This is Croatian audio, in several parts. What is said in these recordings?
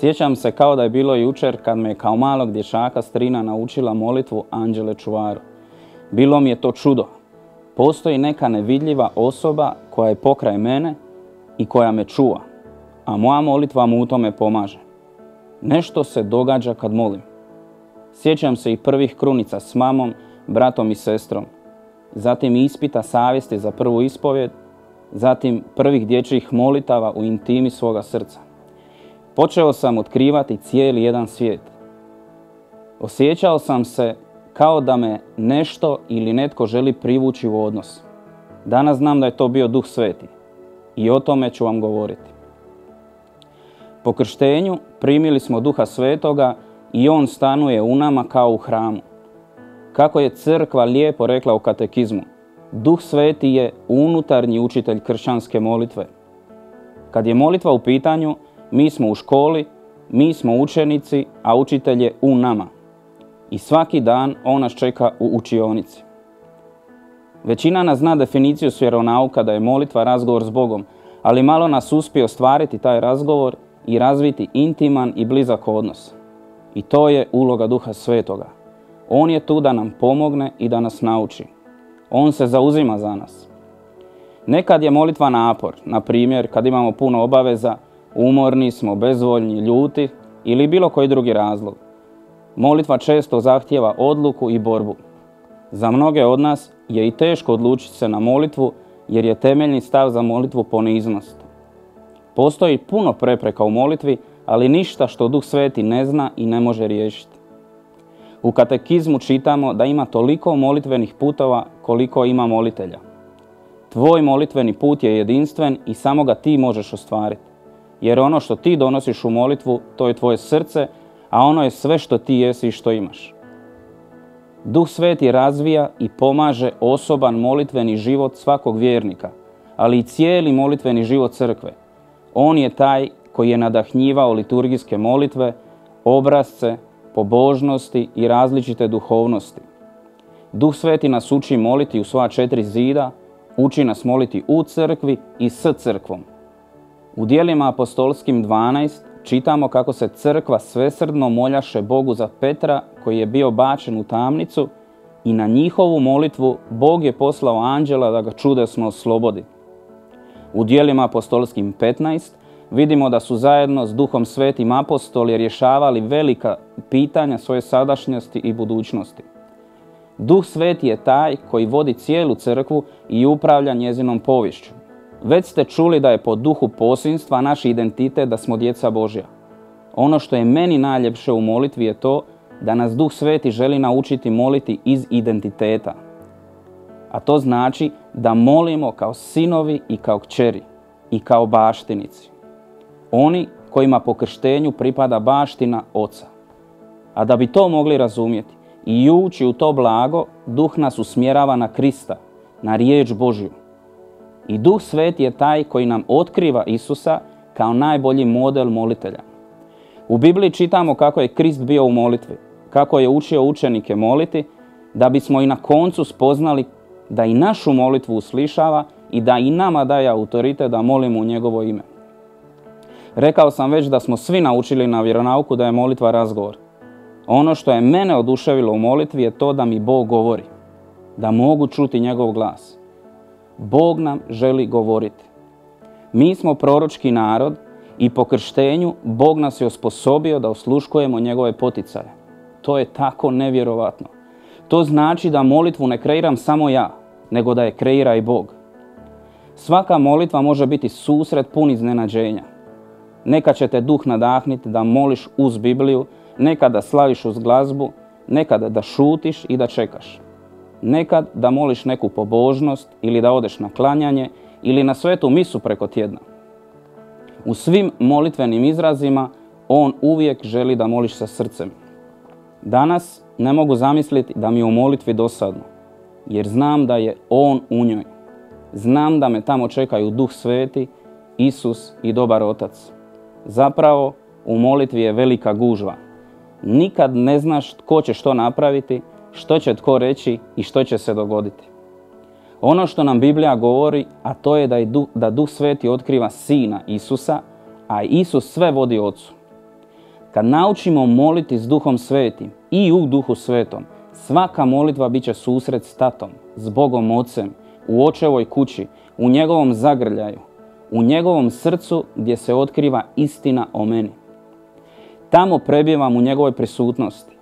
Sjećam se kao da je bilo jučer kad me kao malog dječaka strina naučila molitvu Anđele Čuvaru. Bilo mi je to čudo. Postoji neka nevidljiva osoba koja je pokraj mene i koja me čuva, a moja molitva mu u tome pomaže. Nešto se događa kad molim. Sjećam se i prvih krunica s mamom, bratom i sestrom. Zatim ispita savjesti za prvu ispovjed, zatim prvih dječjih molitava u intimi svoga srca. Počeo sam otkrivati cijeli jedan svijet. Osjećao sam se kao da me nešto ili netko želi privući u odnos. Danas znam da je to bio duh sveti i o tome ću vam govoriti. Po krštenju primili smo duha svetoga i on stanuje u nama kao u hramu. Kako je crkva lijepo rekla u katekizmu, duh sveti je unutarnji učitelj kršćanske molitve. Kad je molitva u pitanju, mi smo u školi, mi smo učenici, a učitelj je u nama. I svaki dan on nas čeka u učionici. Većina nas zna definiciju s vjeronauka da je molitva razgovor s Bogom, ali malo nas uspije ostvariti taj razgovor i razviti intiman i blizak odnos. I to je uloga Duha Svetoga. On je tu da nam pomogne i da nas nauči. On se zauzima za nas. Nekad je molitva napor, na primjer kad imamo puno obaveza, umorni smo, bezvoljni, ljuti ili bilo koji drugi razlog. Molitva često zahtjeva odluku i borbu. Za mnoge od nas je i teško odlučiti se na molitvu jer je temeljni stav za molitvu poniznost. Postoji puno prepreka u molitvi, ali ništa što Duh Sveti ne zna i ne može riješiti. U katekizmu čitamo da ima toliko molitvenih putova koliko ima molitelja. Tvoj molitveni put je jedinstven i samo ga ti možeš ostvariti. Jer ono što ti donosiš u molitvu, to je tvoje srce, a ono je sve što ti jesi i što imaš. Duh Sveti razvija i pomaže osoban molitveni život svakog vjernika, ali i cijeli molitveni život crkve. On je taj koji je nadahnjivao liturgijske molitve, obrazce, pobožnosti i različite duhovnosti. Duh Sveti nas uči moliti u sva četiri zida, uči nas moliti u crkvi i s crkvom. U dijelima apostolskim 12 čitamo kako se crkva svesrdno moljaše Bogu za Petra koji je bio bačen u tamnicu i na njihovu molitvu Bog je poslao anđela da ga čudesno oslobodi. U dijelima apostolskim 15 vidimo da su zajedno s Duhom Svetim apostoli rješavali velika pitanja svoje sadašnjosti i budućnosti. Duh Sveti je taj koji vodi cijelu crkvu i upravlja njezinom povišću. Već ste čuli da je po duhu posinstva naš identitet da smo djeca Božja. Ono što je meni najljepše u molitvi je to da nas Duh Sveti želi naučiti moliti iz identiteta. A to znači da molimo kao sinovi i kao kćeri i kao baštinici. Oni kojima po krštenju pripada baština oca. A da bi to mogli razumjeti i ući u to blago, duh nas usmjerava na Krista, na riječ Božju. I duh sveti je taj koji nam otkriva Isusa kao najbolji model molitelja. U Bibliji čitamo kako je Krist bio u molitvi, kako je učio učenike moliti, da bismo i na koncu spoznali da i našu molitvu uslišava i da i nama daje autoritet da molimo u njegovo ime. Rekao sam već da smo svi naučili na vjeronauku da je molitva razgovor. Ono što je mene oduševilo u molitvi je to da mi Bog govori, da mogu čuti njegov glas. Bog nam želi govoriti. Mi smo proročki narod i po krštenju Bog nas je osposobio da osluškujemo njegove poticaje. To je tako nevjerovatno. To znači da molitvu ne kreiram samo ja, nego da je kreira i Bog. Svaka molitva može biti susret pun iznenađenja. Neka će te duh nadahniti da moliš uz Bibliju, nekad da slaviš uz glazbu, nekad da šutiš i da čekaš. Nekad da moliš neku pobožnost ili da odeš na klanjanje ili na svetu misu preko tjedna. U svim molitvenim izrazima on uvijek želi da moliš sa srcem. Danas ne mogu zamisliti da mi je u molitvi dosadno, jer znam da je on u njoj. Znam da me tamo čekaju Duh Sveti, Isus i dobar Otac. Zapravo, u molitvi je velika gužva. Nikad ne znaš tko će što napraviti, što će tko reći i što će se dogoditi. Ono što nam Biblija govori, a to je da, je da Duh Sveti otkriva Sina Isusa, a Isus sve vodi Ocu. Kad naučimo moliti s duhom svetim i u duhu svetom, svaka molitva bit će susret s tatom, s Bogom Ocem, u očevoj kući, u njegovom zagrljaju, u njegovom srcu gdje se otkriva istina o meni. Tamo prebivam u njegovoj prisutnosti,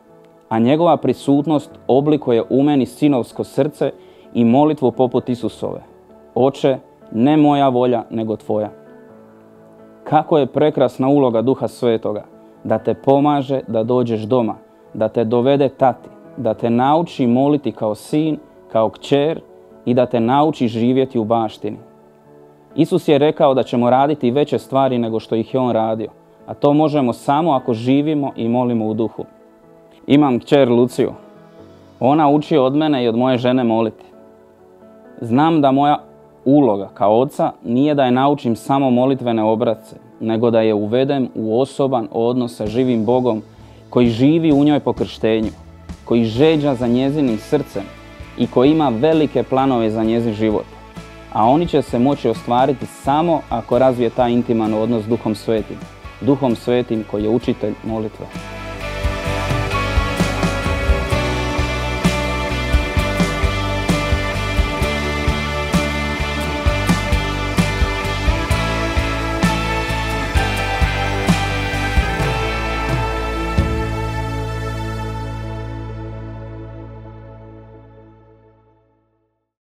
a njegova prisutnost oblikuje u meni sinovsko srce i molitvu poput Isusove. Oče, ne moja volja, nego tvoja. Kako je prekrasna uloga Duha Svetoga, da te pomaže da dođeš doma, da te dovede tati, da te nauči moliti kao sin, kao kćer i da te nauči živjeti u baštini. Isus je rekao da ćemo raditi veće stvari nego što ih je On radio, a to možemo samo ako živimo i molimo u duhu. Imam kćer Luciju. Ona uči od mene i od moje žene moliti. Znam da moja uloga kao oca nije da je naučim samo molitvene obratce, nego da je uvedem u osoban odnos sa živim Bogom koji živi u njoj po krštenju, koji žeđa za njezinim srcem i koji ima velike planove za njezin život. A oni će se moći ostvariti samo ako razvije taj intiman odnos s Duhom Svetim. Duhom Svetim koji je učitelj molitve.